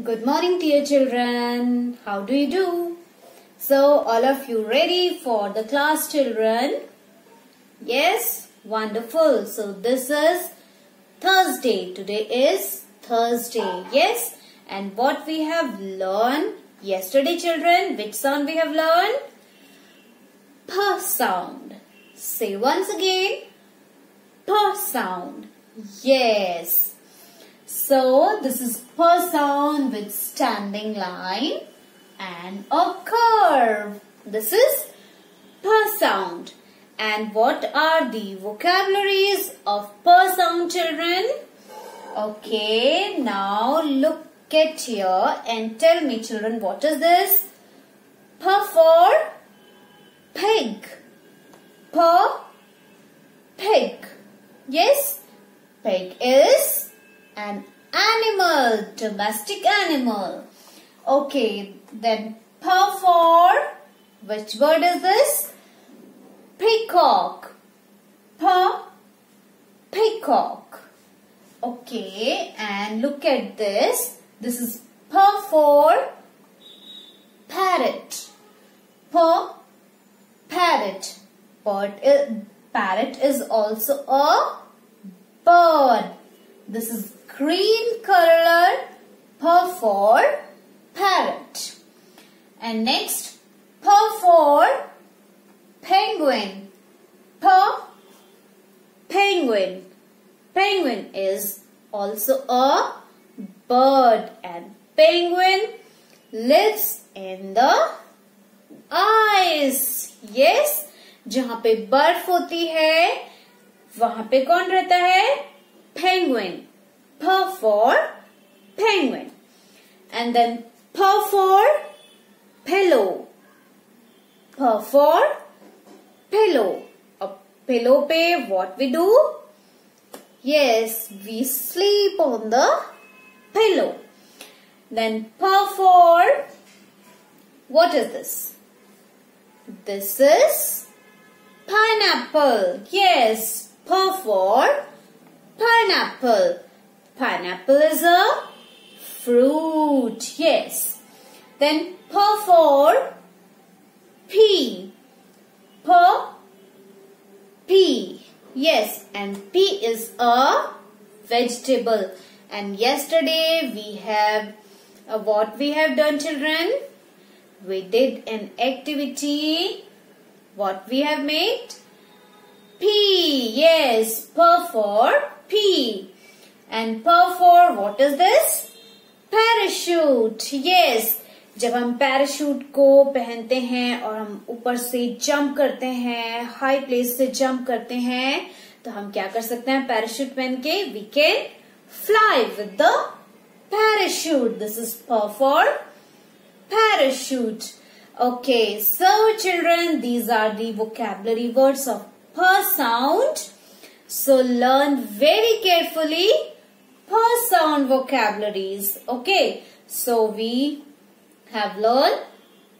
Good morning dear children. How do you do? So all of you ready for the class children? Yes? Wonderful. So this is Thursday. Today is Thursday. Yes? And what we have learned yesterday children, which sound we have learned? P sound. Say once again. P sound. Yes. So this is per sound with standing line and a curve. This is per sound. And what are the vocabularies of per sound children? Okay, now look at here and tell me children what is this? Per for pig. Per pig. Yes, pig is an animal, domestic animal. Okay, then per for, which bird is this? Peacock. Per, peacock. Okay, and look at this. This is per for parrot. Per, parrot. Bird is, uh, parrot is also a bird. This is green color per for parrot. And next, per for penguin. Per penguin. Penguin is also a bird and penguin lives in the ice. Yes, जहाँ पे बर्फ़ होती है वहाँ पे कौन रहता है penguin. P for penguin. And then P for pillow. P for pillow. A pillow pe what we do? Yes, we sleep on the pillow. Then P for what is this? This is pineapple. Yes, P for pineapple. Pineapple is a fruit. Yes. Then P for pea. P pea. Yes. And P is a vegetable. And yesterday we have uh, what we have done children? We did an activity. What we have made? P. Yes. P for P. And P for what is this parachute yes जब हम parachute को पहनते हैं और हम ऊपर से jump करते हैं हाई प्लेस से जंप करते हैं तो हम क्या कर सकते हैं पैराशूट पहन के? We can fly with the parachute this is P for parachute okay so children these are the vocabulary words of first sound so learn very carefully per sound vocabularies. Okay, so we have learned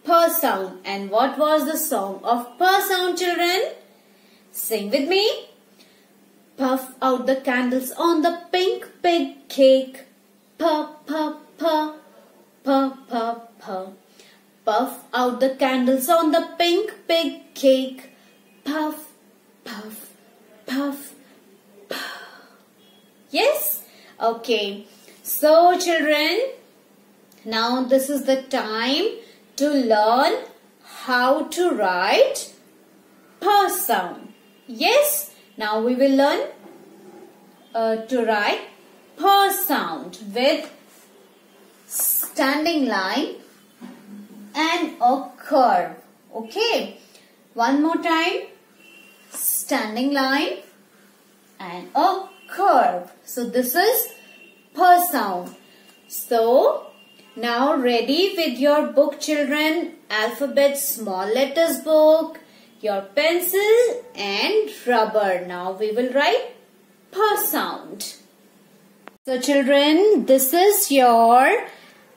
per sound. And what was the song of per sound children? Sing with me. Puff out the candles on the pink pig cake. Puff, puff, puff, puff, puff, puff. Puff out the candles on the pink pig cake. Puff, puff, puff, puff. Yes? Okay. So children, now this is the time to learn how to write per sound. Yes. Now we will learn uh, to write per sound with standing line and a curve. Okay. One more time. Standing line and a curve. So this is per sound. So now ready with your book children, alphabet small letters book, your pencil and rubber. Now we will write per sound. So children, this is your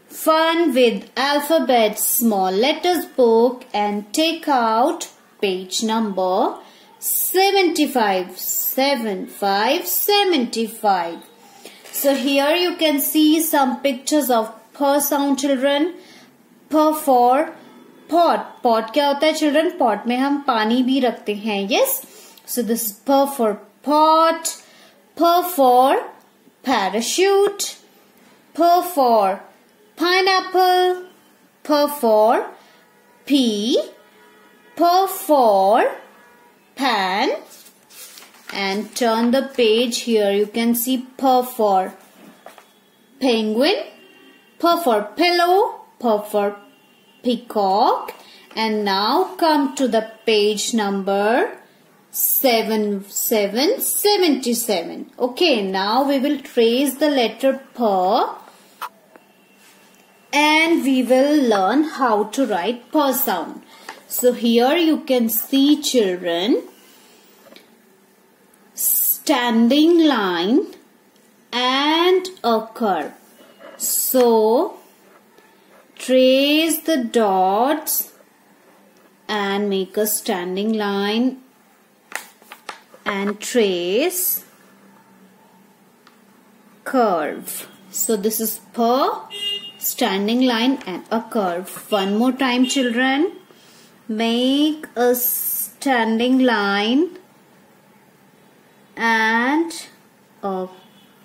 fun with alphabet small letters book and take out page number 75 75 75 so here you can see some pictures of per sound children. Per for pot. Pot क्या होता है children? Pot में हम पानी भी रखते हैं. Yes. So this is per for pot. Per for parachute. Per for pineapple. Per for pea. Per for pan and turn the page here. You can see per for penguin per for pillow per for peacock. And now come to the page number 7777 okay now we will trace the letter per. And we will learn how to write per sound. So here you can see children standing line and a curve. So trace the dots and make a standing line and trace curve. So this is per standing line and a curve. One more time children. Make a standing line and a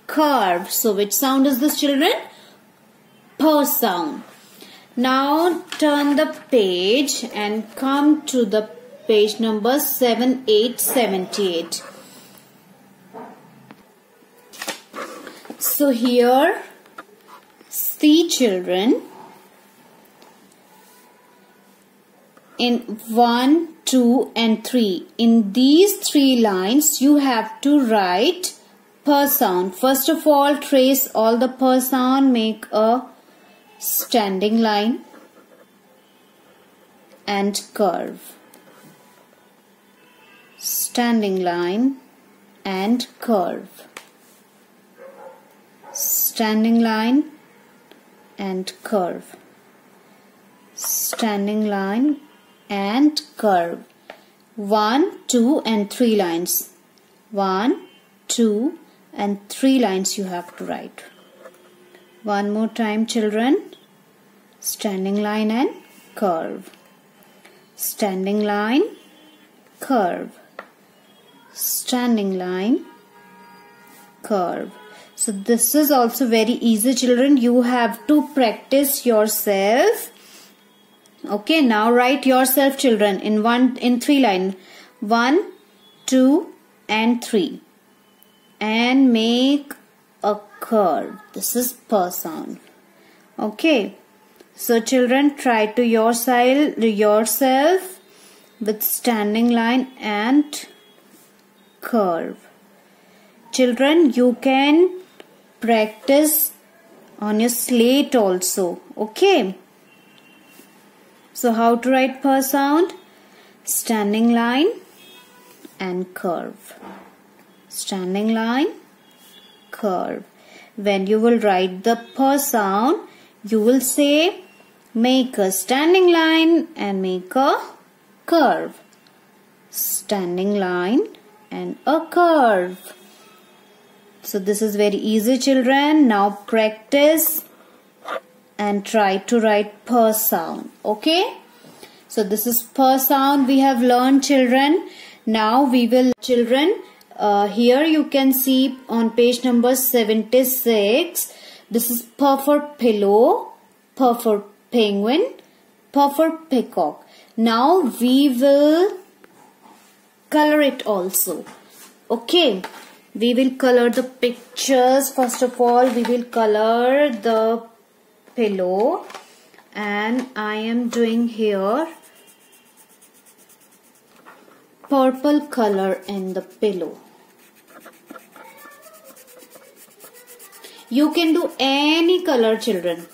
curve. So which sound is this children? Per sound. Now turn the page and come to the page number 7878. So here see children in 1, 2 and 3. In these three lines you have to write per sound. First of all trace all the per sound make a standing line and curve. Standing line and curve. Standing line and curve. Standing line and curve. 1, 2 and 3 lines. 1, 2 and 3 lines you have to write. One more time children. Standing line and curve. Standing line, curve. Standing line, curve. So this is also very easy children. You have to practice yourself okay now write yourself children in one in three line. One two and three. And make a curve. This is per sound. Okay so children try to yourself yourself with standing line and curve. Children you can practice on your slate also. Okay so how to write per sound? Standing line and curve. Standing line, curve. When you will write the per sound, you will say make a standing line and make a curve. Standing line and a curve. So this is very easy children. Now practice and try to write per sound okay? So this is per sound we have learned children. Now we will children uh, here you can see on page number 76 this is per for pillow per for penguin per for peacock. Now we will color it also okay? We will color the pictures. First of all we will color the pillow and I am doing here purple color in the pillow. You can do any color children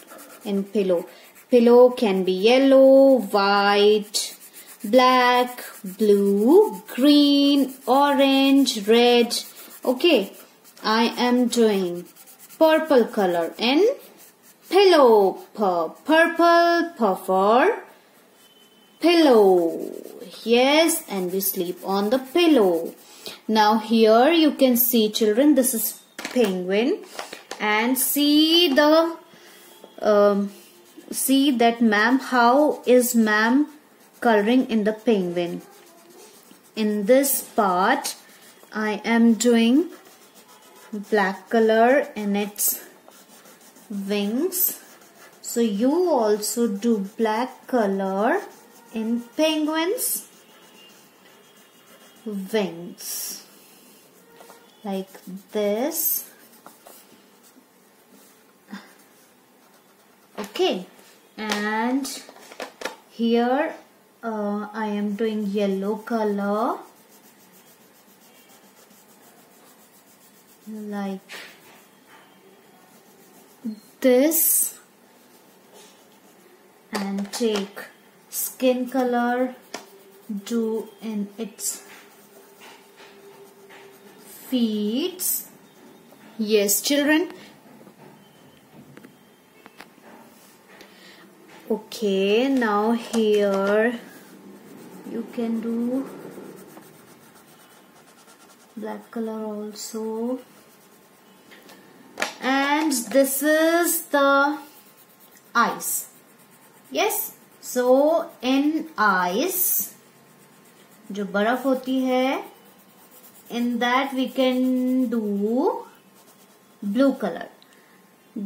in pillow. Pillow can be yellow, white, black, blue, green, orange, red. Okay, I am doing purple color in pillow per purple per for pillow. Yes and we sleep on the pillow. Now here you can see children this is penguin. And see the um, see that ma'am how is ma'am coloring in the penguin? In this part I am doing black color in its wings. So you also do black color in penguins wings. Like this. Okay. And here uh, I am doing yellow color. Like this and take skin color do in its feet yes children. Okay now here you can do black color also and this is the eyes yes so in eyes जो बर्फ होती है in that we can do blue color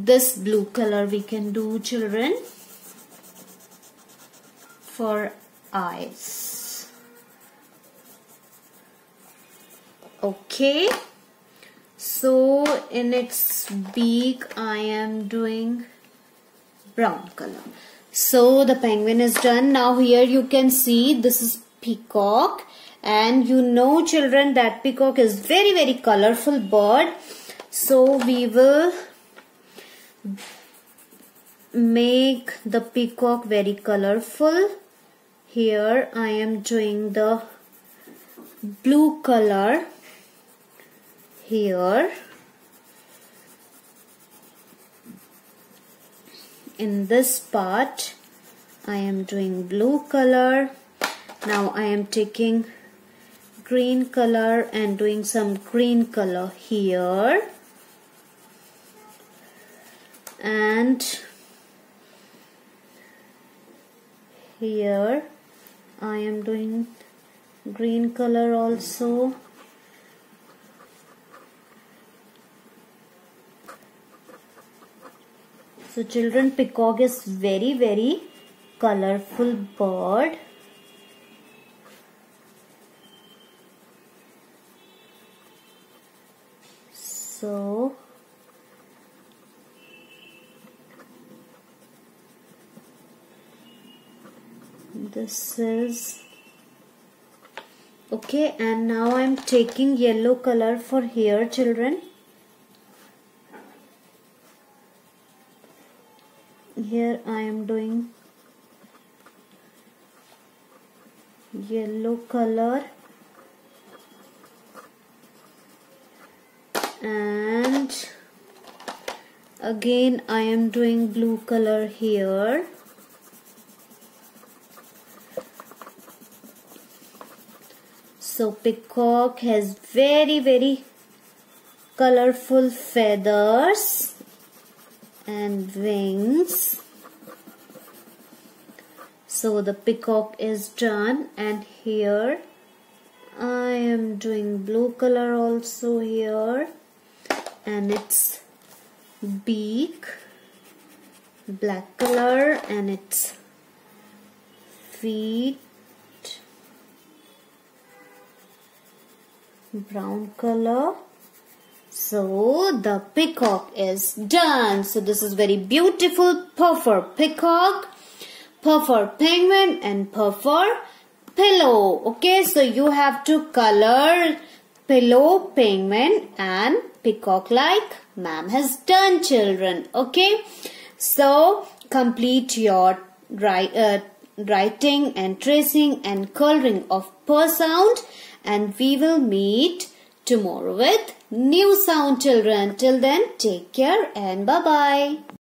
this blue color we can do children for eyes okay so in its beak I am doing brown color. So the penguin is done. Now here you can see this is peacock. And you know children that peacock is very very colorful bird. So we will make the peacock very colorful. Here I am doing the blue color here. In this part I am doing blue color. Now I am taking green color and doing some green color here. And here I am doing green color also so children peacock is very very colorful bird. So this is okay and now I'm taking yellow color for here children here I am doing yellow color and again I am doing blue color here. So peacock has very very colorful feathers and wings so the peacock is done and here I am doing blue color also here and its beak black color and its feet brown color. So the peacock is done. So this is very beautiful puffer peacock puffer penguin and puffer pillow. Okay so you have to color pillow penguin and peacock like ma'am has done children. Okay so complete your uh, writing and tracing and coloring of per sound and we will meet tomorrow with new sound children. Till then take care and bye bye